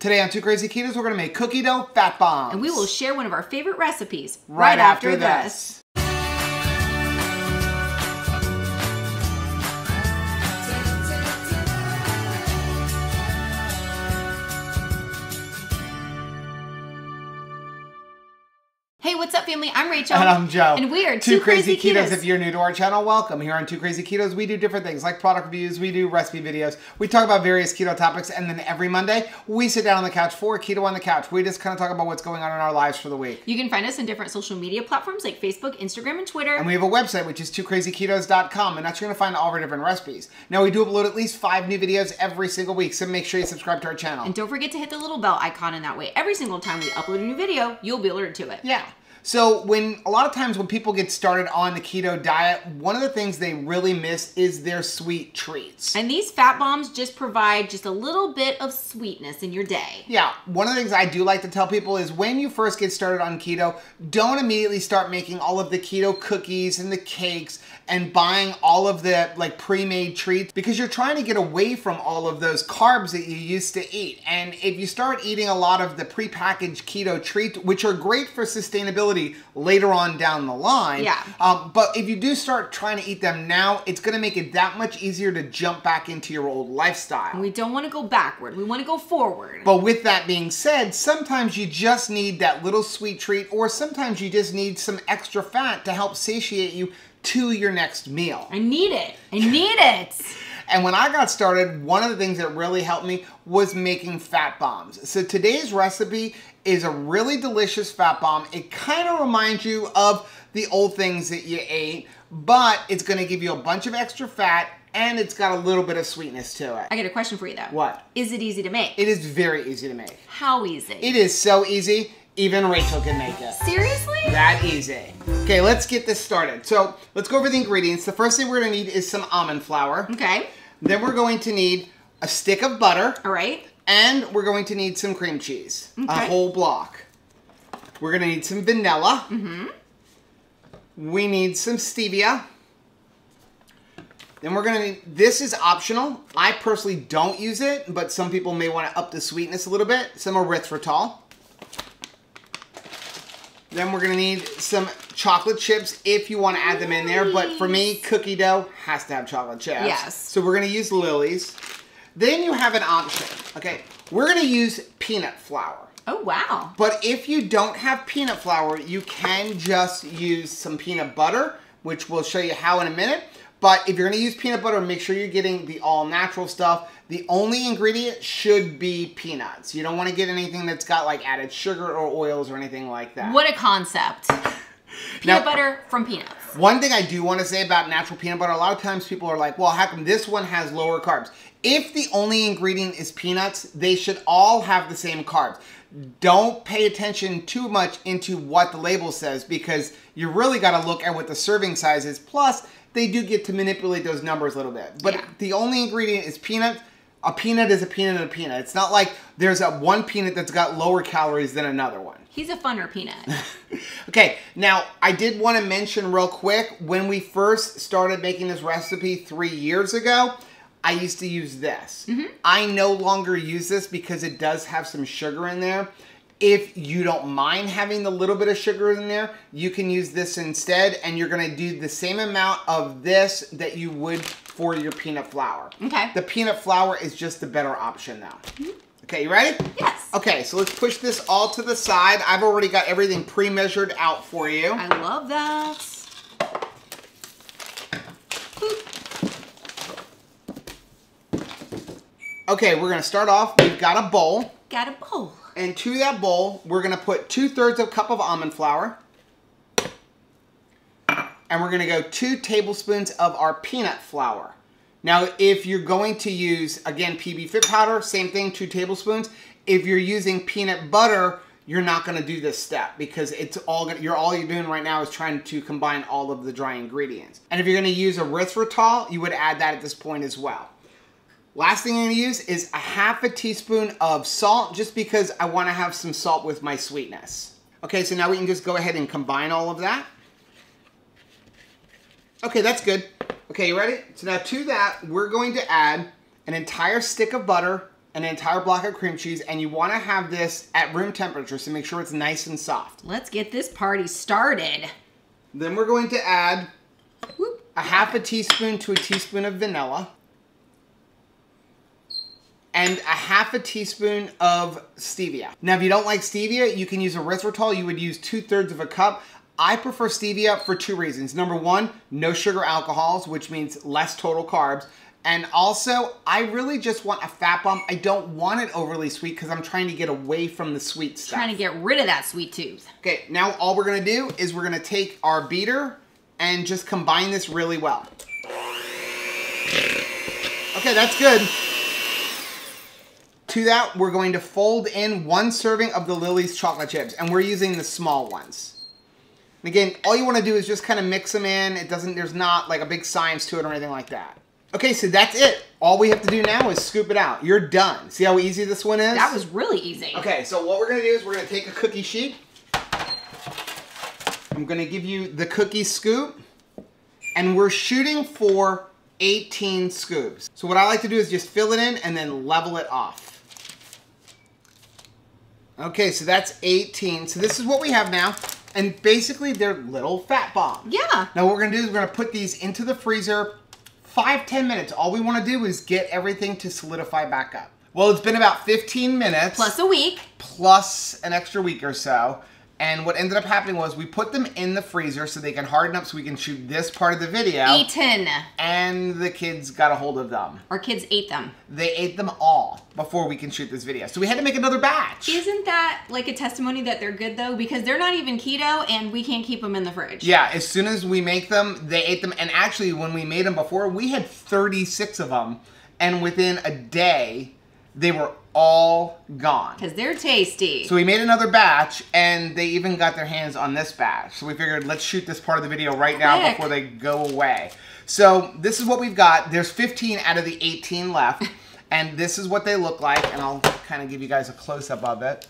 Today on Two Crazy Ketos, we're gonna make cookie dough fat bombs. And we will share one of our favorite recipes right, after, this. Hey, what's up, family? I'm Rachel. And I'm Joe. And we are Two, Crazy, Ketos. If you're new to our channel, welcome. Here on Two Crazy Ketos, we do different things like product reviews, we do recipe videos, we talk about various keto topics, and then every Monday, we sit down on the couch for Keto on the Couch. We just kind of talk about what's going on in our lives for the week. You can find us on different social media platforms like Facebook, Instagram, and Twitter. And we have a website, which is twocrazyketos.com, and that's where you're going to find all of our different recipes. Now, we do upload at least five new videos every single week, so make sure you subscribe to our channel. And don't forget to hit the little bell icon, and that way, every single time we upload a new video, you'll be alerted to it. Yeah. So when a lot of times when people get started on the keto diet, one of the things they really miss is their sweet treats. And these fat bombs just provide just a little bit of sweetness in your day. Yeah, one of the things I do like to tell people is when you first get started on keto, don't immediately start making all of the keto cookies and the cakes and buying all of the like pre-made treats because you're trying to get away from all of those carbs that you used to eat. And if you start eating a lot of the pre-packaged keto treats, which are great for sustainability later on down the line. Yeah. Um, but if you do start trying to eat them now, it's going to make it that much easier to jump back into your old lifestyle. And we don't want to go backward. We want to go forward. But with that being said, sometimes you just need that little sweet treat, or sometimes you just need some extra fat to help satiate you to your next meal. I need it. I need it. And when I got started, one of the things that really helped me was making fat bombs. So today's recipe is a really delicious fat bomb. It kind of reminds you of the old things that you ate, but it's gonna give you a bunch of extra fat and it's got a little bit of sweetness to it. I got a question for you though. What? Is it easy to make? It is very easy to make. How easy? It is so easy, even Rachel can make it. Seriously? That easy. Okay, let's get this started. So let's go over the ingredients. The first thing we're gonna need is some almond flour. Okay. Then we're going to need a stick of butter. All right. And we're going to need some cream cheese. Okay. A whole block. We're gonna need some vanilla. Mm-hmm. We need some stevia. Then we're gonna need, this is optional. I personally don't use it, but some people may wanna up the sweetness a little bit. Some erythritol. Then we're gonna need some chocolate chips if you wanna add them in there, but for me, cookie dough has to have chocolate chips. Yes. So we're gonna use Lily's. Then you have an option. Okay, we're gonna use peanut flour. Oh, wow. But if you don't have peanut flour, you can just use some peanut butter, which we'll show you how in a minute. But if you're gonna use peanut butter, make sure you're getting the all natural stuff. The only ingredient should be peanuts. You don't wanna get anything that's got like added sugar or oils or anything like that. What a concept. Now- Peanut butter from peanuts. One thing I do want to say about natural peanut butter, a lot of times people are like, well, how come this one has lower carbs? If the only ingredient is peanuts, they should all have the same carbs. Don't pay attention too much into what the label says because you really got to look at what the serving size is. Plus, they do get to manipulate those numbers a little bit. But Yeah. the only ingredient is peanut. A peanut is a peanut and a peanut. It's not like there's a one peanut that's got lower calories than another one. He's a funner peanut. Okay, now I did want to mention real quick when we first started making this recipe three years ago, I used to use this. Mm-hmm. I no longer use this because it does have some sugar in there. If you don't mind having the little bit of sugar in there, you can use this instead, and you're gonna do the same amount of this that you would for your peanut flour. Okay. The peanut flour is just the better option though. Mm-hmm. Okay, you ready? Yes. Okay, so let's push this all to the side. I've already got everything pre-measured out for you. I love that. Okay, we're gonna start off. We've got a bowl, Got a bowl. and to that bowl, we're gonna put two thirds of a cup of almond flour, and we're gonna go two tablespoons of our peanut flour. Now, if you're going to use again PB Fit powder, same thing, two tablespoons. If you're using peanut butter, you're not gonna do this step because it's all gonna, you're all you're doing right now is trying to combine all of the dry ingredients. And if you're gonna use erythritol, you would add that at this point as well. Last thing I'm gonna use is a half a teaspoon of salt just because I wanna have some salt with my sweetness. Okay, so now we can just go ahead and combine all of that. Okay, that's good. Okay, you ready? So now to that, we're going to add an entire stick of butter an entire block of cream cheese, and you want to have this at room temperature, so make sure it's nice and soft. Let's get this party started. Then we're going to add Whoop. a half a teaspoon to a teaspoon of vanilla and a half a teaspoon of stevia. Now, if you don't like stevia, you can use erythritol. You would use two thirds of a cup. I prefer stevia for two reasons. Number one, no sugar alcohols, which means less total carbs. And also, I really just want a fat bomb. I don't want it overly sweet because I'm trying to get away from the sweet stuff. Trying to get rid of that sweet tooth. Okay, now all we're gonna do is we're gonna take our beater and just combine this really well. Okay, that's good. To that, we're going to fold in one serving of the Lily's chocolate chips, and we're using the small ones. And again, all you wanna do is just kind of mix them in. It doesn't, there's not like a big science to it or anything like that. Okay, so that's it. All we have to do now is scoop it out. You're done. See how easy this one is? That was really easy. Okay, so what we're gonna do is we're gonna take a cookie sheet. I'm gonna give you the cookie scoop, and we're shooting for 18 scoops. So what I like to do is just fill it in and then level it off. Okay, so that's 18. So this is what we have now. And basically they're little fat bombs. Yeah. Now what we're gonna do is we're gonna put these into the freezer five, 10 minutes. All we wanna do is get everything to solidify back up. Well, it's been about 15 minutes Plus a week. plus an extra week or so. And what ended up happening was we put them in the freezer so they can harden up so we can shoot this part of the video. Eaten. And the kids got a hold of them. Our kids ate them. They ate them all before we can shoot this video. So we had to make another batch. Isn't that like a testimony that they're good though? Because they're not even keto and we can't keep them in the fridge. Yeah, as soon as we make them, they ate them. And actually, when we made them before, we had 36 of them. And within a day, they were all gone. Because they're tasty. So we made another batch, and they even got their hands on this batch. So we figured, let's shoot this part of the video right now Quick. before they go away. So this is what we've got. There's 15 out of the 18 left, and this is what they look like. And I'll kind of give you guys a close-up of it.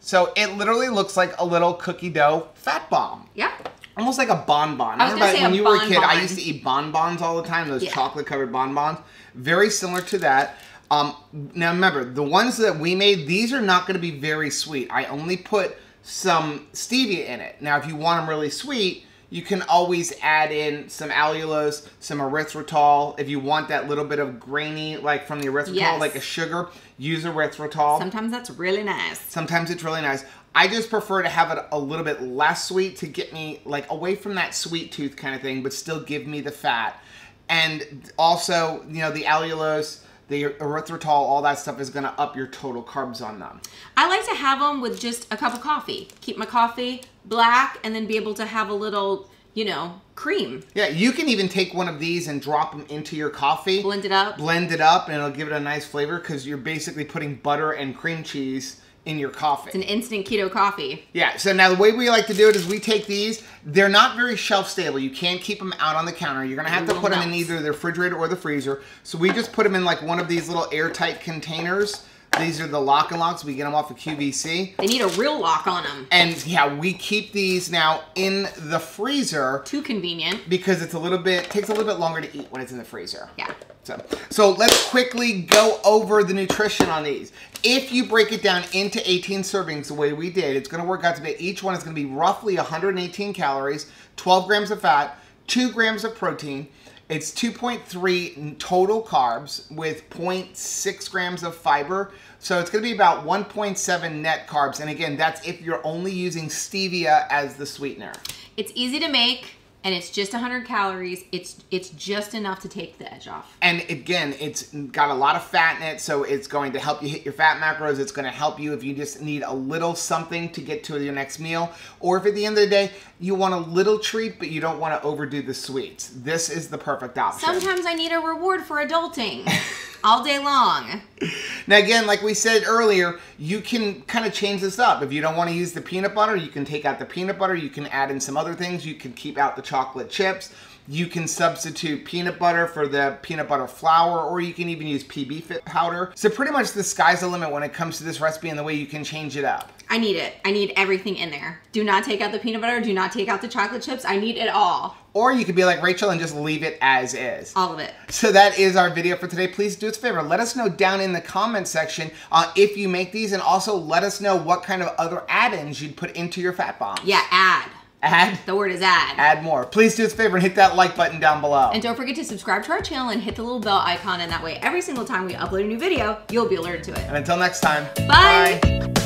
So it literally looks like a little cookie dough fat bomb. Yep. Almost like a bonbon. I was Remember when you were a kid, I used to eat bonbons all the time, those Yeah. chocolate covered bonbons. Very similar to that. Um, now remember, the ones that we made, these are not going to be very sweet. I only put some stevia in it. Now, if you want them really sweet, you can always add in some allulose, some erythritol. If you want that little bit of grainy, like from the erythritol, Yes. like a sugar, use erythritol. Sometimes that's really nice. Sometimes it's really nice. I just prefer to have it a little bit less sweet to get me like away from that sweet tooth kind of thing, but still give me the fat. And also, you know, the allulose, the erythritol, all that stuff is going to up your total carbs on them. I like to have them with just a cup of coffee. Keep my coffee black and then be able to have a little, you know, cream. Yeah, you can even take one of these and drop them into your coffee. Blend it up. Blend it up, and it'll give it a nice flavor because you're basically putting butter and cream cheese in your coffee. It's an instant keto coffee. Yeah, so now the way we like to do it is we take these, they're not very shelf stable. You can't keep them out on the counter. You're gonna have to put them in either the refrigerator or the freezer. So we just put them in like one of these little airtight containers. These are the lock and locks. We get them off of QVC. They need a real lock on them. And yeah, we keep these now in the freezer Too convenient. because it's a little bit, takes a little bit longer to eat when it's in the freezer. Yeah. So, so let's quickly go over the nutrition on these. If you break it down into 18 servings the way we did, it's going to work out to be each one is going to be roughly 118 calories, 12 grams of fat, 2 grams of protein. It's 2.3 total carbs with 0.6 grams of fiber. So it's going to be about 1.7 net carbs. And again, that's if you're only using stevia as the sweetener. It's easy to make and it's just 100 calories. It's it's just enough to take the edge off. And again, it's got a lot of fat in it, so it's going to help you hit your fat macros. It's going to help you if you just need a little something to get to your next meal. Or if at the end of the day, you want a little treat, but you don't want to overdo the sweets. This is the perfect option. Sometimes I need a reward for adulting all day long. Now, again, like we said earlier, you can kind of change this up. If you don't want to use the peanut butter, you can take out the peanut butter. You can add in some other things. You can keep out the chocolate chips. You can substitute peanut butter for the peanut butter flour, or you can even use PB Fit powder. So pretty much the sky's the limit when it comes to this recipe and the way you can change it up. I need it. I need everything in there. Do not take out the peanut butter. Do not take out the chocolate chips. I need it all. Or you could be like Rachel and just leave it as is. All of it. So that is our video for today. Please do us a favor. Let us know down in the comment section uh, if you make these and also let us know what kind of other add-ins you'd put into your fat bombs. Yeah, add. Add? The word is add. Add more. Please do us a favor and hit that like button down below. And don't forget to subscribe to our channel and hit the little bell icon and that way every single time we upload a new video, you'll be alerted to it. And until next time. Bye. bye.